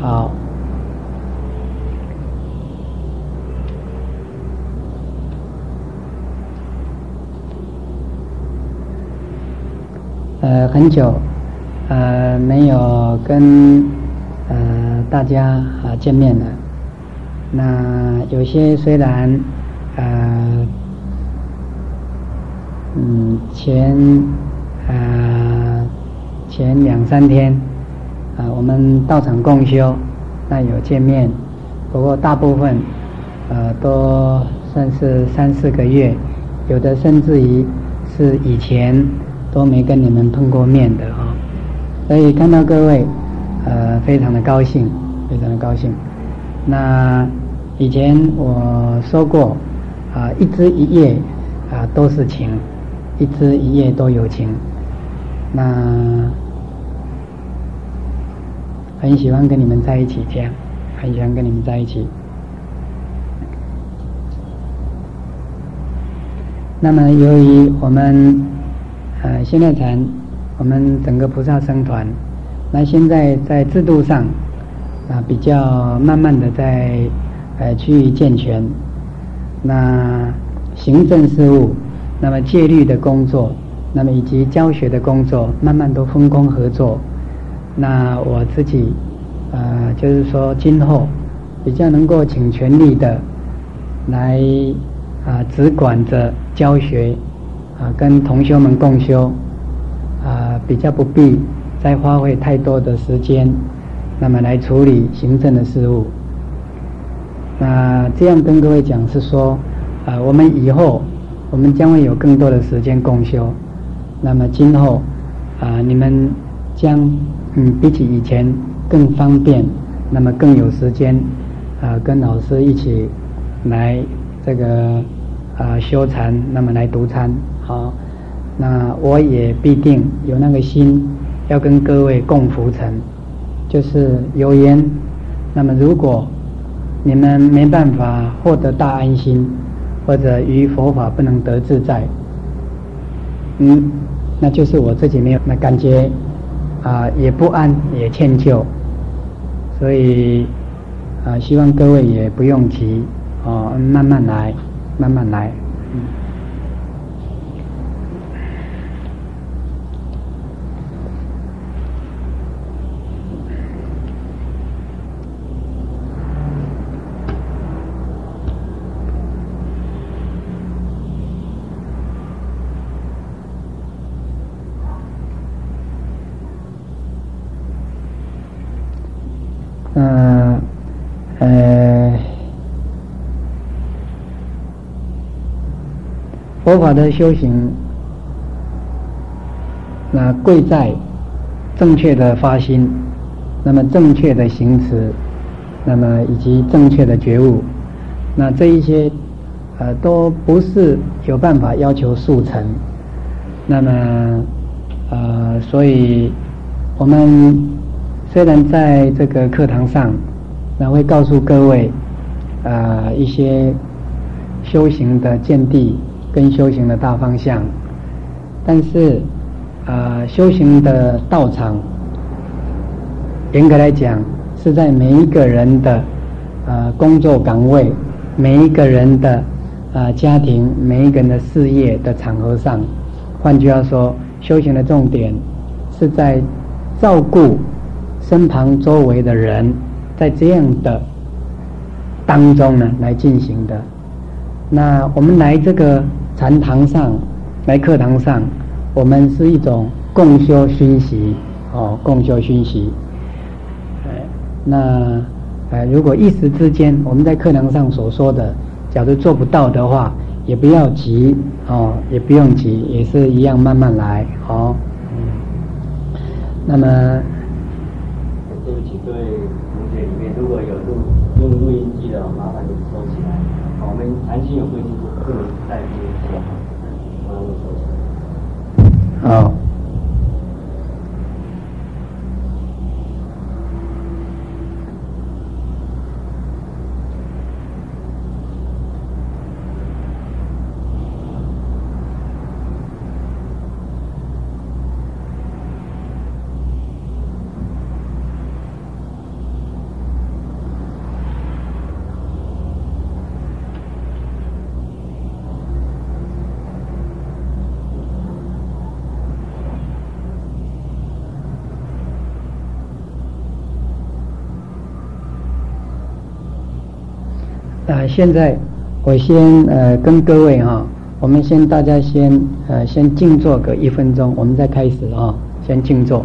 好。呃，很久，呃，没有跟呃大家啊见面了。那有些虽然呃嗯前啊前两三天啊我们到场共修，那有见面，不过大部分呃都算是三四个月，有的甚至于是以前。都没跟你们碰过面的啊，所以看到各位，呃，非常的高兴，非常的高兴。那以前我说过，啊，一枝一叶啊都是情，一枝一叶都有情。那很喜欢跟你们在一起，这样，很喜欢跟你们在一起。那么由于我们。呃，现在谈我们整个菩萨僧团，那现在在制度上啊比较慢慢的在呃趋于健全，那行政事务，那么戒律的工作，那么以及教学的工作，慢慢都分工合作。那我自己呃就是说今后比较能够请全力的来啊只管着教学。啊，跟同学们共修，啊，比较不必再花费太多的时间，那么来处理行政的事务。那这样跟各位讲是说，啊，我们以后我们将会有更多的时间共修，那么今后啊，你们将嗯比起以前更方便，那么更有时间啊，跟老师一起来这个啊修禅，那么来读参。好，那我也必定有那个心，要跟各位共浮沉，就是有缘。那么如果你们没办法获得大安心，或者于佛法不能得自在，嗯，那就是我自己没有那感觉啊，也不安，也歉疚。所以啊，希望各位也不用急，哦，慢慢来，慢慢来，嗯，佛法的修行，那贵在正确的发心，那么正确的行持，那么以及正确的觉悟，那这一些，呃，都不是有办法要求速成。那么，呃，所以我们。虽然在这个课堂上，那会告诉各位，啊一些修行的见地跟修行的大方向，但是啊修行的道场，严格来讲是在每一个人的啊工作岗位、每一个人的啊家庭、每一个人的事业的场合上。换句话说，修行的重点是在照顾。身旁周围的人，在这样的当中呢，来进行的。那我们来这个禅堂上，来课堂上，我们是一种共修熏习，哦，共修熏习。那呃，如果一时之间我们在课堂上所说的，假如做不到的话，也不要急，哦，也不用急，也是一样慢慢来，好。那么。对不起各位同学里面，如果有录用录音机的，麻烦你。好，我们谈心有规定，不能带录音机，麻烦你收起来。好。现在我先呃跟各位哈，我们先大家先呃先静坐个一分钟，我们再开始啊，先静坐。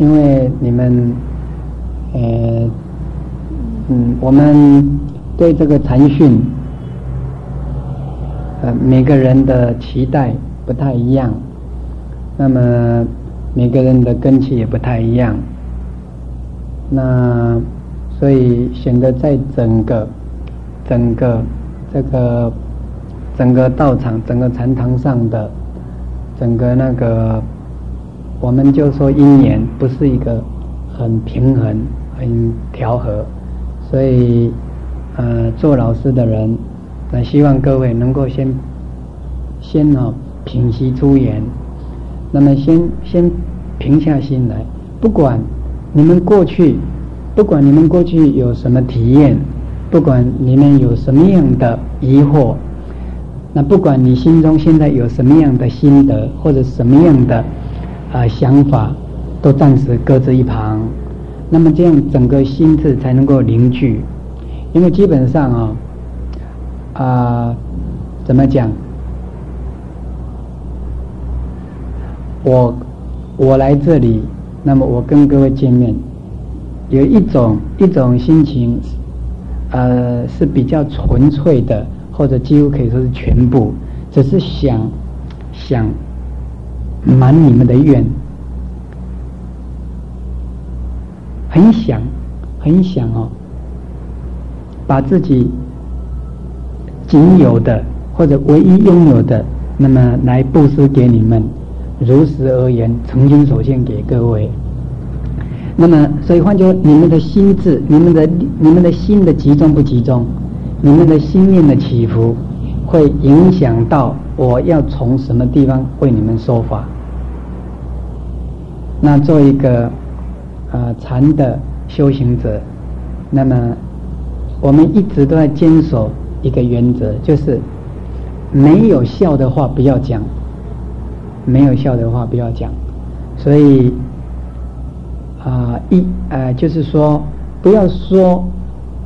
因为你们，呃，嗯，我们对这个禅训，呃，每个人的期待不太一样，那么每个人的根器也不太一样，那所以显得在整个整个这个整个道场、整个禅堂上的整个那个。我们就说因缘不是一个很平衡、很调和，所以呃，做老师的人，那希望各位能够先先呢平息诸言，那么先先平下心来，不管你们过去，不管你们过去有什么体验，不管你们有什么样的疑惑，那不管你心中现在有什么样的心得或者什么样的。啊，想法都暂时搁置一旁，那么这样整个心智才能够凝聚。因为基本上啊，啊，怎么讲？我我来这里，那么我跟各位见面，有一种一种心情，呃，是比较纯粹的，或者几乎可以说是全部，只是想想。满你们的愿，很想，很想哦，把自己仅有的或者唯一拥有的，那么来布施给你们，如实而言，曾经所献给各位。那么，所以换句话，你们的心智，你们的你们的心的集中不集中？你们的心念的起伏，会影响到我要从什么地方为你们说法。那做一个呃禅的修行者，那么我们一直都在坚守一个原则，就是没有效的话不要讲，没有效的话不要讲。所以啊一呃就是说不要说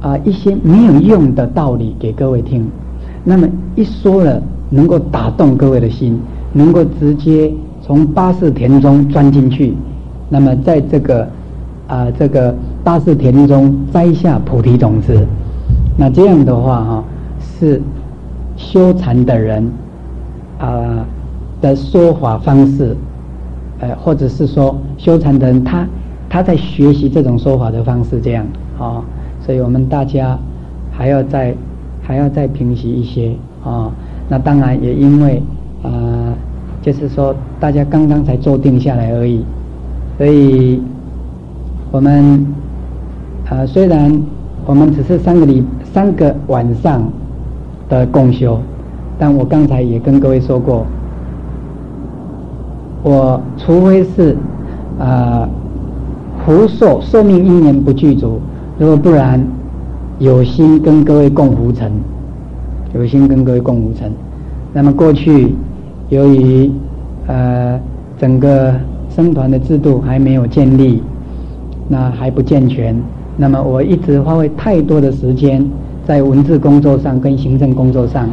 啊一些没有用的道理给各位听，那么一说了能够打动各位的心，能够直接。从八四田中钻进去，那么在这个啊这个八四田中摘下菩提种子，那这样的话哈是修禅的人啊的说法方式，呃或者是说修禅的人他他在学习这种说法的方式这样啊，所以我们大家还要再还要再平息一些啊，那当然也因为啊。就是说，大家刚刚才坐定下来而已，所以我们啊，虽然我们只是三个礼三个晚上的共修，但我刚才也跟各位说过，我除非是啊福寿寿命一年不具足，如果不然有心跟各位共福成，有心跟各位共福成，那么过去。由于呃整个生团的制度还没有建立，那还不健全，那么我一直花费太多的时间在文字工作上跟行政工作上，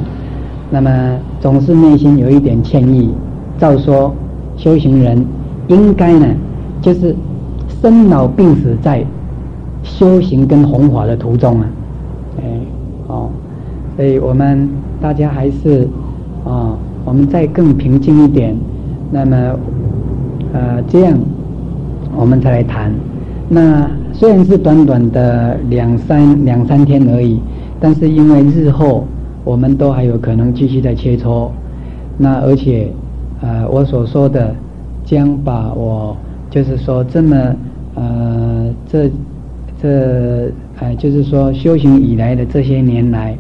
那么总是内心有一点歉意。照说修行人应该呢，就是生老病死在修行跟弘法的途中啊，哎，好，所以我们大家还是啊。我们再更平静一点，那么，呃，这样我们才来谈。那虽然是短短的两三两三天而已，但是因为日后我们都还有可能继续在切磋。那而且，呃，我所说的将把我就是说这么呃这这呃就是说修行以来的这些年来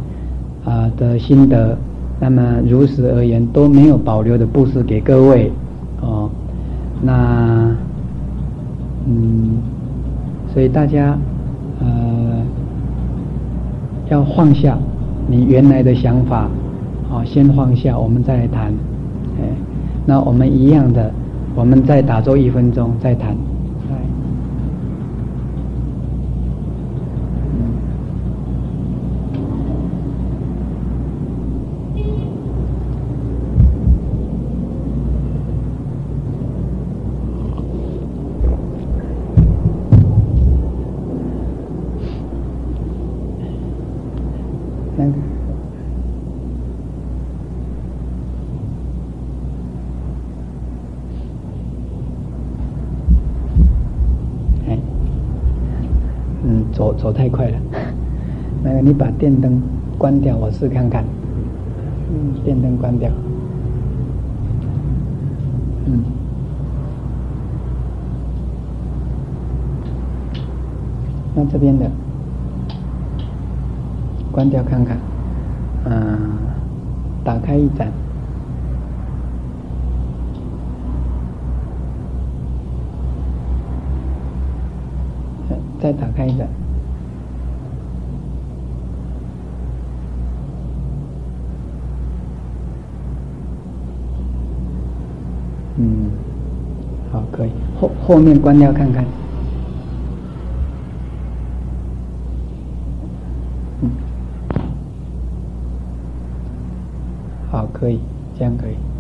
啊的心得。那么如实而言都没有保留的布施给各位，哦，那嗯，所以大家呃要放下你原来的想法，哦，先放下，我们再来谈，哎，那我们一样的，我们再打坐一分钟再谈。走太快了，那个你把电灯关掉，我试看看。嗯，电灯关掉。嗯。那这边的关掉看看。嗯，打开一盏。再打开一盏。嗯，好，可以后后面关掉看看。嗯，好，可以，这样可以。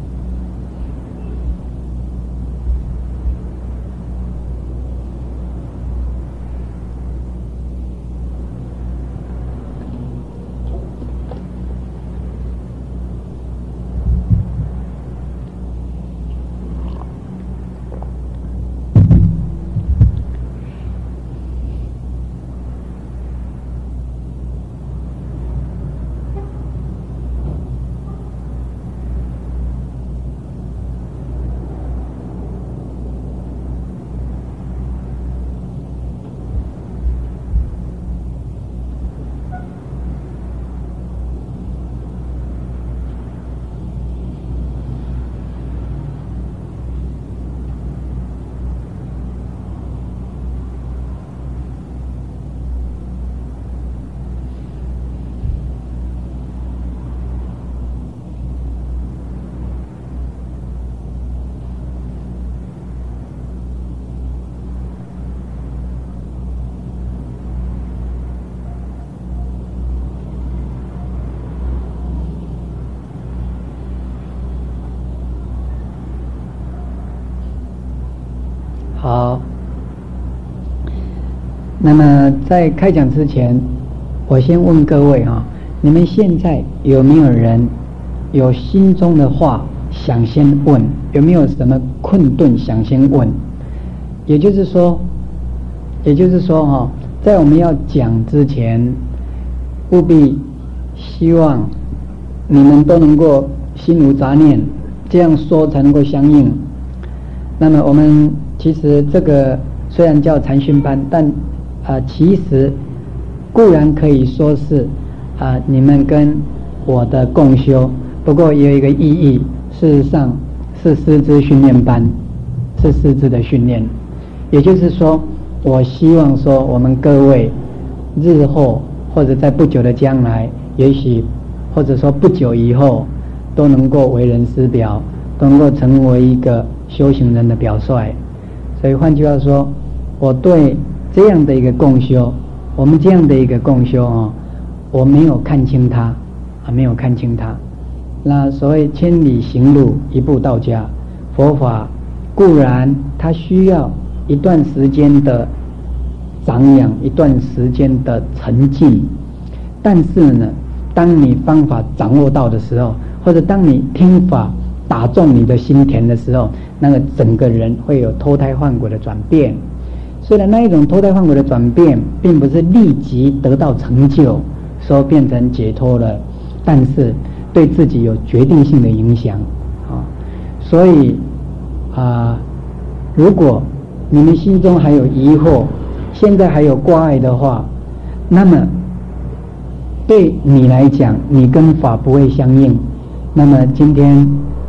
在开讲之前，我先问各位啊，你们现在有没有人有心中的话想先问？有没有什么困顿想先问？也就是说，也就是说哈，在我们要讲之前，务必希望你们都能够心无杂念，这样说才能够相应。那么我们其实这个虽然叫禅训班，但啊，其实固然可以说是啊，你们跟我的共修，不过也有一个意义，事实上是师资训练班，是师资的训练。也就是说，我希望说，我们各位日后或者在不久的将来，也许或者说不久以后，都能够为人师表，都能够成为一个修行人的表率。所以换句话说，我对。这样的一个共修，我们这样的一个共修哦，我没有看清他，啊，没有看清他。那所谓千里行路，一步到家，佛法固然它需要一段时间的长养，一段时间的沉浸，但是呢，当你方法掌握到的时候，或者当你听法打中你的心田的时候，那个整个人会有脱胎换骨的转变。虽然那一种脱胎换骨的转变，并不是立即得到成就，说变成解脱了，但是对自己有决定性的影响啊。所以啊，如果你们心中还有疑惑，现在还有挂碍的话，那么对你来讲，你跟法不会相应。那么今天，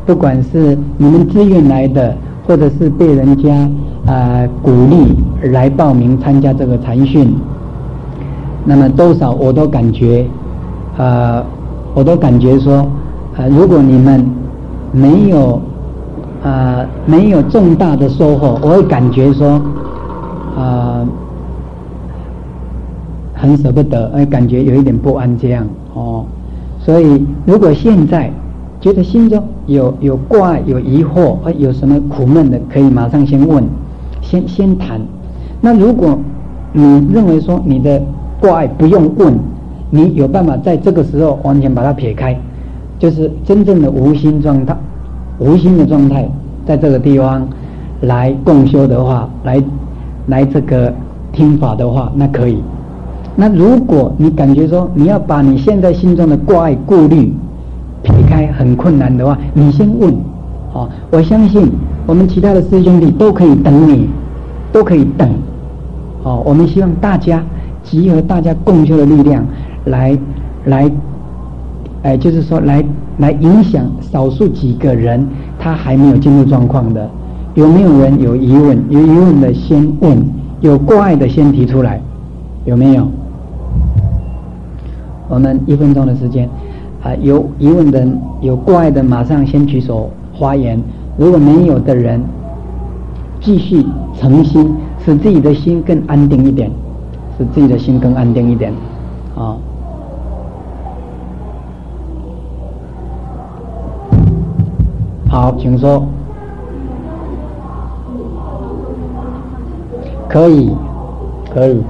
不管是你们自愿来的，或者是被人家。啊，鼓励来报名参加这个禅训。那么多少我都感觉，啊，我都感觉说，啊，如果你们没有啊没有重大的收获，我会感觉说，啊，很舍不得，哎感觉有一点不安这样哦。所以如果现在觉得心中有有过爱有疑惑，或有什么苦闷的，可以马上先问。先先谈，那如果你认为说你的过爱不用问，你有办法在这个时候完全把它撇开，就是真正的无心状态，无心的状态，在这个地方来共修的话，来来这个听法的话，那可以。那如果你感觉说你要把你现在心中的过爱顾虑离开很困难的话，你先问。哦，我相信我们其他的师兄弟都可以等你，都可以等。哦，我们希望大家集合大家共修的力量，来来，哎，就是说来来影响少数几个人，他还没有进入状况的，有没有人有疑问？有疑问的先问，有过爱的先提出来，有没有？我们一分钟的时间，啊，有疑问的、有过爱的，马上先举手。发言，如果没有的人，继续诚心，使自己的心更安定一点，使自己的心更安定一点，啊，好，请说，可以，可以，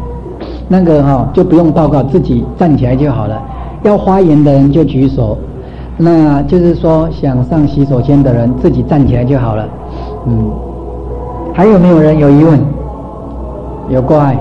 那个哈就不用报告，自己站起来就好了，要发言的人就举手。那就是说，想上洗手间的人自己站起来就好了。嗯，还有没有人有疑问？有怪？